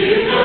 you